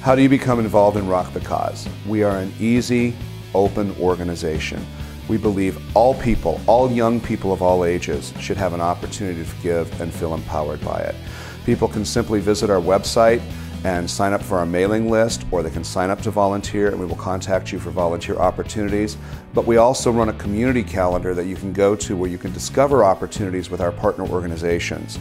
How do you become involved in Rock the Cause? We are an easy, open organization. We believe all people, all young people of all ages, should have an opportunity to give and feel empowered by it. People can simply visit our website and sign up for our mailing list, or they can sign up to volunteer and we will contact you for volunteer opportunities. But we also run a community calendar that you can go to where you can discover opportunities with our partner organizations.